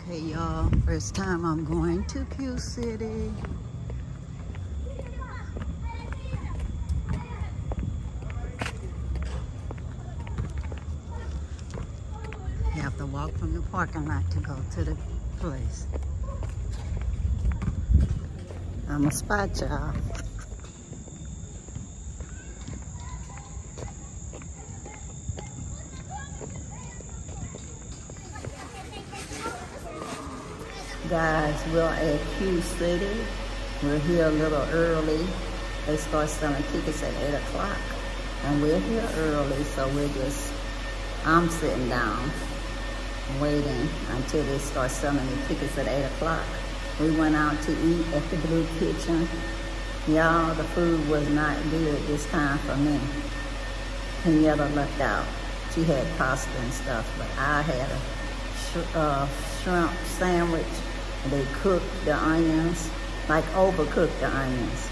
Okay, y'all. First time I'm going to Q City. You have to walk from the parking lot to go to the place. I'm a spot y'all. Guys, we're at Q City. We're here a little early. They start selling tickets at 8 o'clock. And we're here early, so we're just, I'm sitting down waiting until they start selling the tickets at 8 o'clock. We went out to eat at the Blue Kitchen. Y'all, the food was not good this time for me. Henrietta left out. She had pasta and stuff, but I had a sh uh, shrimp sandwich. They cooked the onions, like overcooked the onions.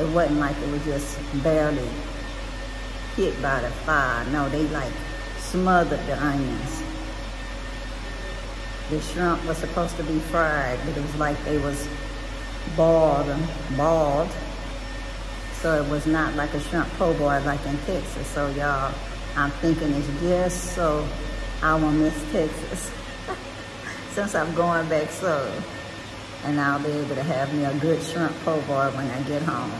It wasn't like it was just barely hit by the fire. No, they like smothered the onions. The shrimp was supposed to be fried, but it was like they was boiled and balled. So it was not like a shrimp po' boy like in Texas. So y'all, I'm thinking it's just so I won't miss Texas. Since I'm going back so. And I'll be able to have me a good shrimp po' boy when I get home.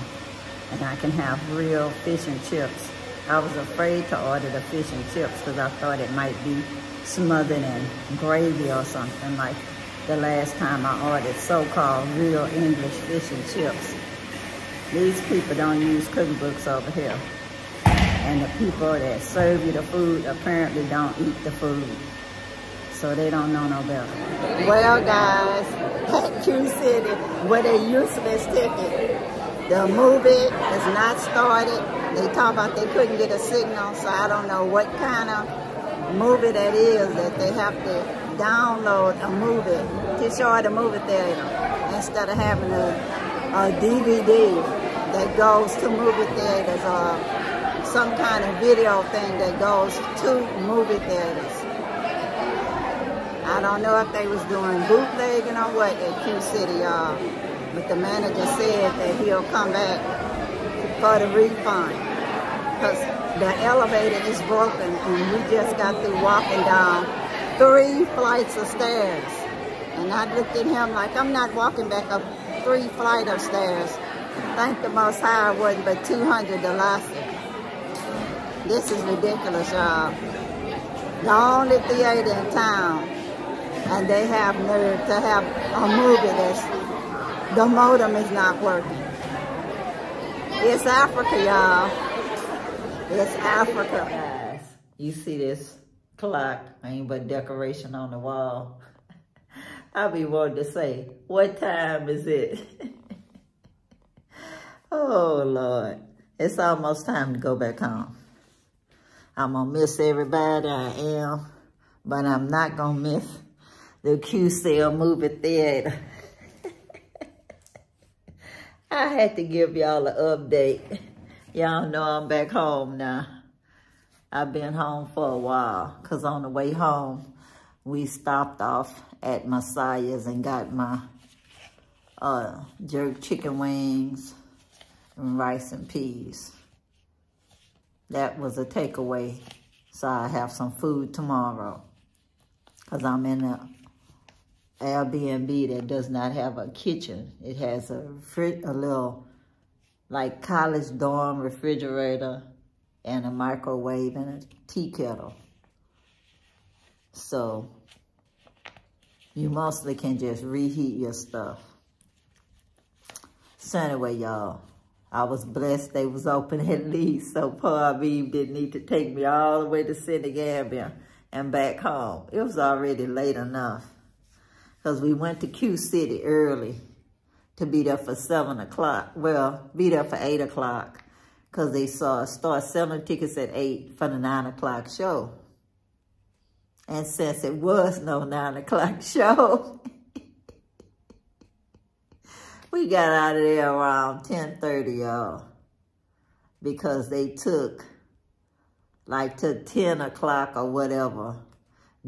And I can have real fish and chips. I was afraid to order the fish and chips because I thought it might be smothered in gravy or something like the last time I ordered so-called real English fish and chips. These people don't use cooking books over here. And the people that serve you the food apparently don't eat the food. So they don't know no better. Well guys, at Q City with a useless ticket. The movie is not started. They talk about they couldn't get a signal, so I don't know what kind of movie that is that they have to download a movie to show at a movie theater instead of having a, a DVD that goes to movie theaters or some kind of video thing that goes to movie theaters. I don't know if they was doing bootlegging or what at Q City, y'all. But the manager said that he'll come back for the refund. Because the elevator is broken and we just got through walking down three flights of stairs. And I looked at him like, I'm not walking back up three flight of stairs. Thank the Most High it wasn't but 200 to last This is ridiculous, y'all. The only theater in town, and they have nerve to have a movie that's, the modem is not working. It's Africa, y'all. It's Africa. Guys, you see this clock, ain't but decoration on the wall. I be wanting to say, what time is it? oh, Lord. It's almost time to go back home. I'm going to miss everybody, I am. But I'm not going to miss the Q-Cell movie theater. I had to give y'all an update. Y'all know I'm back home now. I've been home for a while because on the way home, we stopped off at Messiah's and got my uh, jerk chicken wings and rice and peas. That was a takeaway, so I have some food tomorrow because I'm in a Airbnb that does not have a kitchen. It has a, a little like college dorm refrigerator and a microwave and a tea kettle. So you mostly can just reheat your stuff. So anyway, y'all, I was blessed they was open at least, so Paul Eve didn't need to take me all the way to Senegambia and back home. It was already late enough because we went to Q City early to be there for 7 o'clock. Well, be there for 8 o'clock because they saw start selling tickets at 8 for the 9 o'clock show. And since it was no 9 o'clock show, we got out of there around 10.30, y'all. Because they took like to 10 o'clock or whatever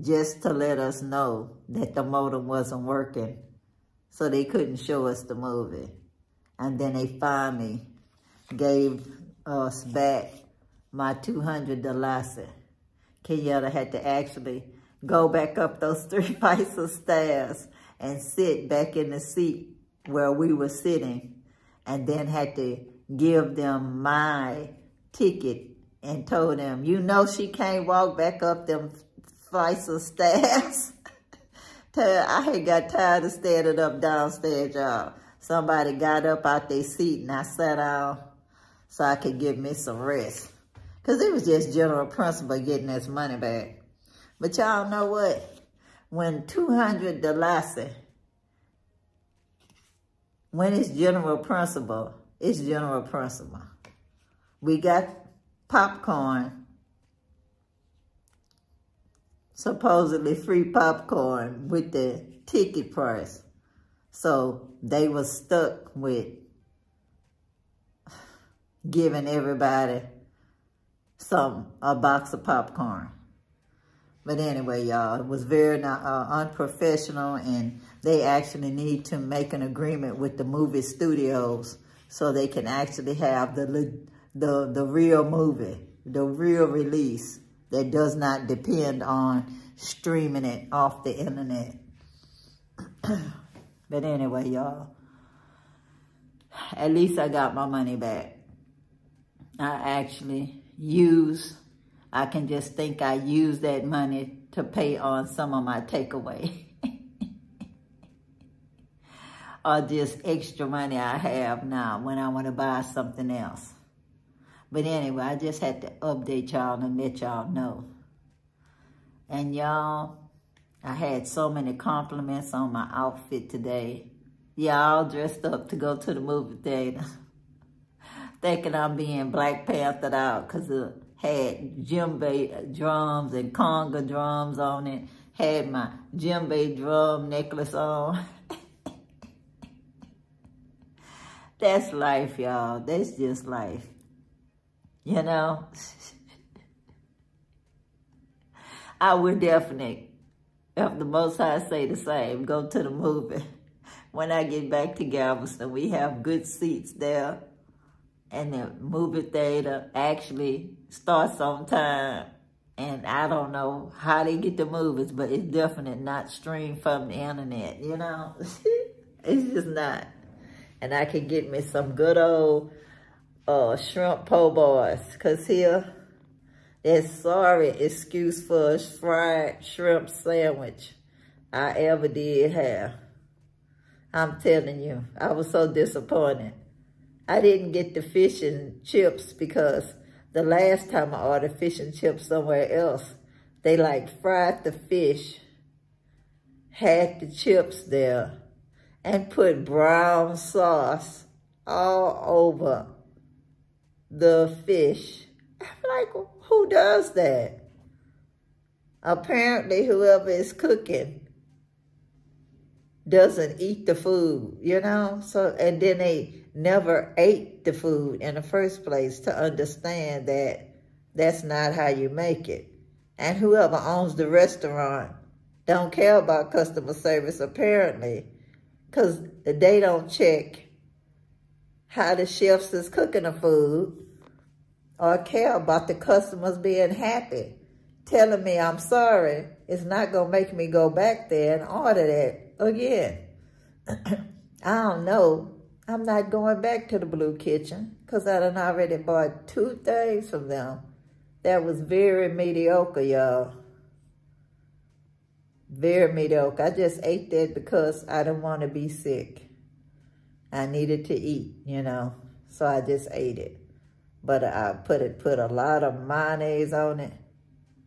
just to let us know that the modem wasn't working. So they couldn't show us the movie. And then they finally gave us back my 200 dalasi. Kenyatta had to actually go back up those three flights of stairs and sit back in the seat where we were sitting and then had to give them my ticket and told them, you know she can't walk back up them flights of stairs. I had got tired of standing up downstairs, y'all. Somebody got up out their seat and I sat down so I could give me some rest. Because it was just general principle getting this money back. But y'all know what? When 200 dalasi, when it's general principle, it's general principle. We got popcorn, supposedly free popcorn with the ticket price. So they were stuck with giving everybody some a box of popcorn. But anyway, y'all, it was very uh, unprofessional and they actually need to make an agreement with the movie studios so they can actually have the, the, the real movie, the real release that does not depend on streaming it off the internet. but anyway, y'all, at least I got my money back. I actually use, I can just think I use that money to pay on some of my takeaway. or just extra money I have now when I want to buy something else. But anyway, I just had to update y'all and let y'all know. And y'all, I had so many compliments on my outfit today. Y'all dressed up to go to the movie theater. Thinking I'm being Black Panther out because it had djembe drums and conga drums on it. Had my djembe drum necklace on. That's life, y'all. That's just life. You know? I would definitely, if the Most High say the same, go to the movie. When I get back to Galveston, we have good seats there. And the movie theater actually starts on time. And I don't know how they get the movies, but it's definitely not streamed from the internet, you know? it's just not and I can get me some good old uh, shrimp po' boys. Because here, that's sorry excuse for a fried shrimp sandwich I ever did have. I'm telling you, I was so disappointed. I didn't get the fish and chips because the last time I ordered fish and chips somewhere else, they like fried the fish, had the chips there, and put brown sauce all over the fish. I'm like, who does that? Apparently, whoever is cooking doesn't eat the food, you know? So, and then they never ate the food in the first place to understand that that's not how you make it. And whoever owns the restaurant don't care about customer service, apparently because they don't check how the chefs is cooking the food or care about the customers being happy. Telling me I'm sorry it's not going to make me go back there and order that again. I don't know. I'm not going back to the Blue Kitchen because I done already bought two things from them. That was very mediocre, y'all very mediocre. I just ate that because I didn't want to be sick. I needed to eat, you know, so I just ate it. But I put it, put a lot of mayonnaise on it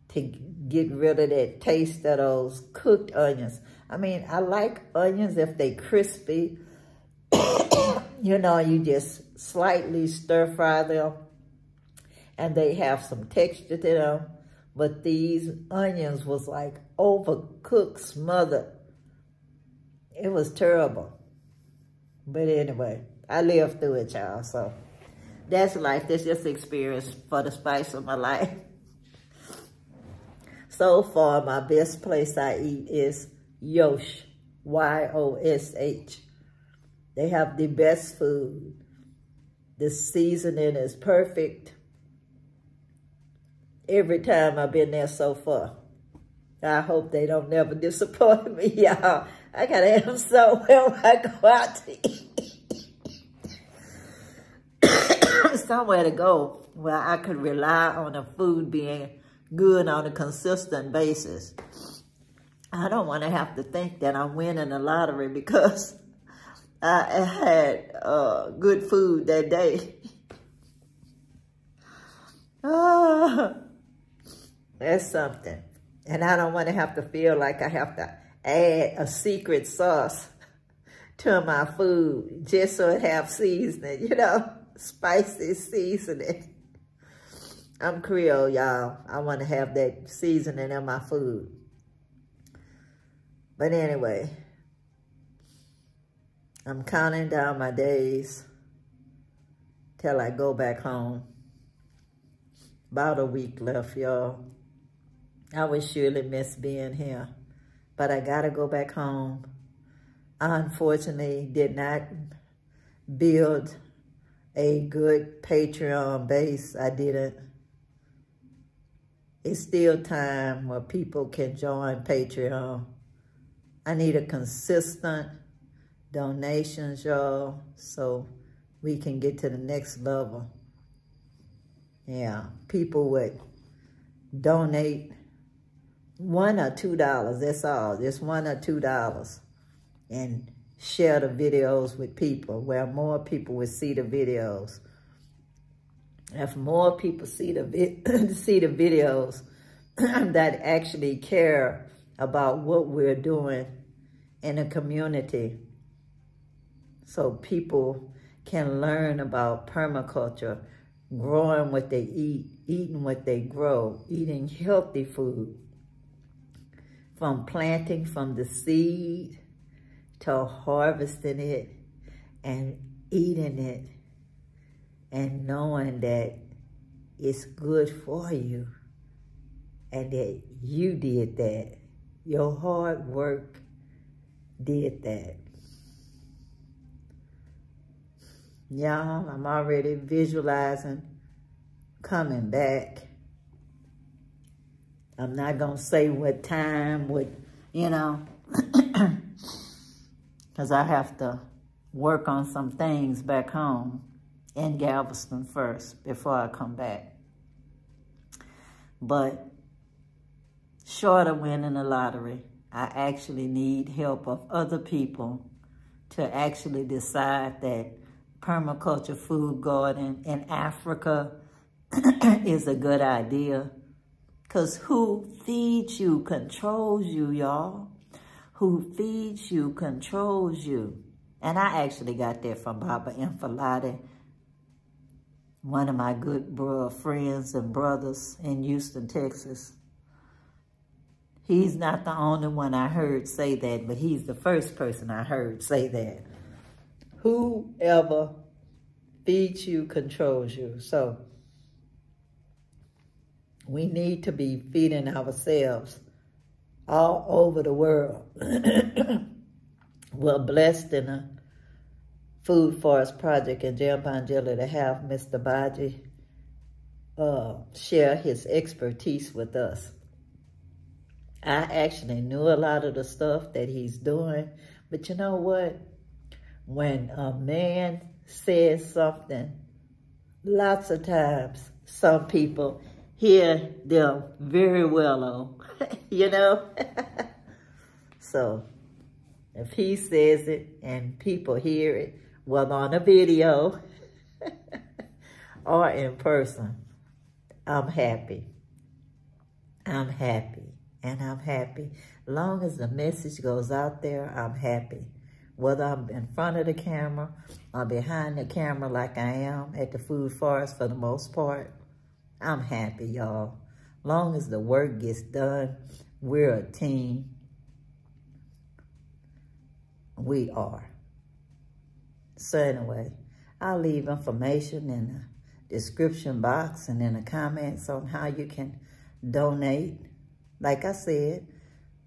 to get rid of that taste of those cooked onions. I mean, I like onions if they crispy. you know, you just slightly stir fry them and they have some texture to them. But these onions was like overcooked, smothered. It was terrible. But anyway, I lived through it, y'all. So that's life. That's just experience for the spice of my life. So far, my best place I eat is Yosh, Y-O-S-H. They have the best food. The seasoning is perfect. Every time I've been there so far. I hope they don't never disappoint me, y'all. I gotta have somewhere when I go out to eat. somewhere to go where I could rely on the food being good on a consistent basis. I don't want to have to think that I'm winning the lottery because I had uh, good food that day. oh, that's something. And I don't want to have to feel like I have to add a secret sauce to my food just so it have seasoning, you know, spicy seasoning. I'm Creole, y'all. I want to have that seasoning in my food. But anyway, I'm counting down my days till I go back home. About a week left, y'all. I would surely miss being here, but I gotta go back home. I unfortunately did not build a good Patreon base. I didn't. It's still time where people can join Patreon. I need a consistent donations, y'all, so we can get to the next level. Yeah, people would donate one or two dollars, that's all, just one or two dollars, and share the videos with people where more people will see the videos. If more people see the see the videos that actually care about what we're doing in a community, so people can learn about permaculture, growing what they eat, eating what they grow, eating healthy food, from planting from the seed to harvesting it and eating it and knowing that it's good for you and that you did that. Your hard work did that. Y'all, I'm already visualizing coming back. I'm not going to say what time, what, you know, because I have to work on some things back home in Galveston first before I come back. But short of winning the lottery, I actually need help of other people to actually decide that permaculture food garden in Africa is a good idea. Because who feeds you controls you, y'all. Who feeds you controls you. And I actually got that from Baba Infalati, one of my good bro friends and brothers in Houston, Texas. He's not the only one I heard say that, but he's the first person I heard say that. Whoever feeds you controls you. So we need to be feeding ourselves all over the world. We're blessed in a Food Forest Project in Jelly to have Mr. Baji uh, share his expertise with us. I actually knew a lot of the stuff that he's doing, but you know what? When a man says something, lots of times some people hear them very well on, you know? so if he says it and people hear it, well on a video or in person, I'm happy. I'm happy and I'm happy. Long as the message goes out there, I'm happy. Whether I'm in front of the camera or behind the camera like I am at the food forest for the most part, I'm happy, y'all. Long as the work gets done, we're a team. We are. So anyway, I'll leave information in the description box and in the comments on how you can donate Like I said,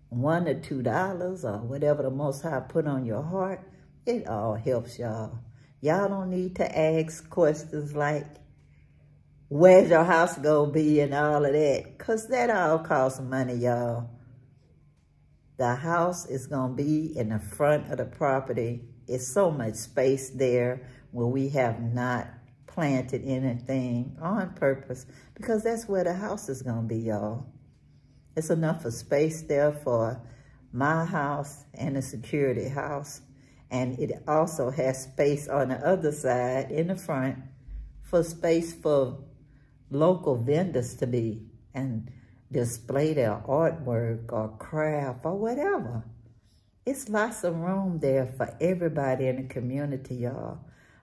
one or two dollars or whatever the Most High put on your heart, it all helps y'all. Y'all don't need to ask questions like, where's your house gonna be and all of that, because that all costs money, y'all. The house is gonna be in the front of the property. It's so much space there where we have not planted anything on purpose because that's where the house is gonna be, y'all. It's enough of space there for my house and the security house. And it also has space on the other side in the front for space for local vendors to be and display their artwork or craft or whatever. It's lots of room there for everybody in the community, y'all.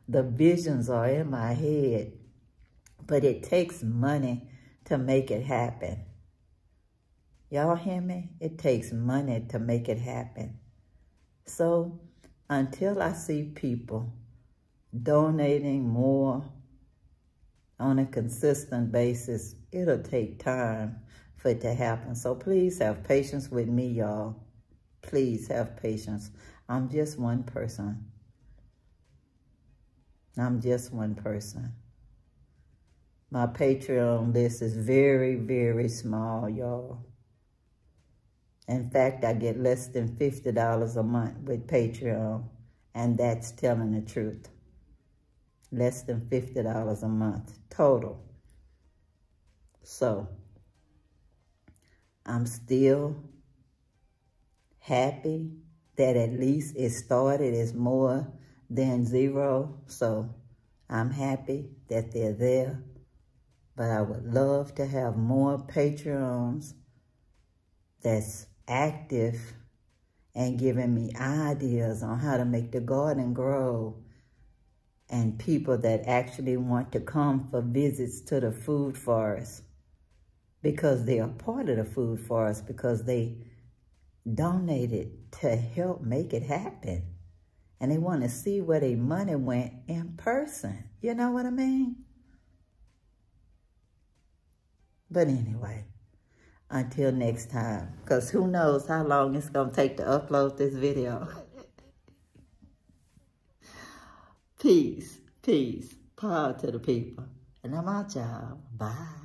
The visions are in my head, but it takes money to make it happen. Y'all hear me? It takes money to make it happen. So until I see people donating more on a consistent basis, it'll take time for it to happen. So please have patience with me, y'all. Please have patience. I'm just one person. I'm just one person. My Patreon list is very, very small, y'all. In fact, I get less than $50 a month with Patreon, and that's telling the truth. Less than $50 a month total. So, I'm still happy that at least it started as more than zero. So, I'm happy that they're there. But I would love to have more Patreons that's active and giving me ideas on how to make the garden grow and people that actually want to come for visits to the food forest because they are part of the food forest because they donated to help make it happen. And they want to see where their money went in person. You know what I mean? But anyway, until next time. Because who knows how long it's going to take to upload this video. peace, peace, power to the people. And I'm out, y'all. Bye.